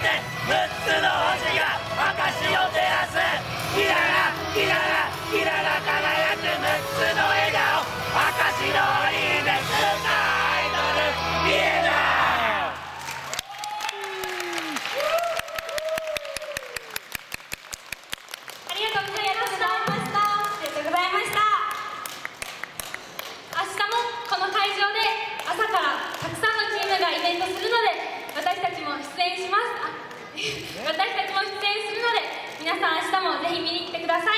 て6つの星が証しを出私たちも出演するので皆さん明日もぜひ見に来てください。